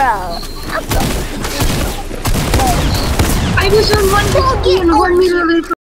bro. I was on one Bro, get and one meter away from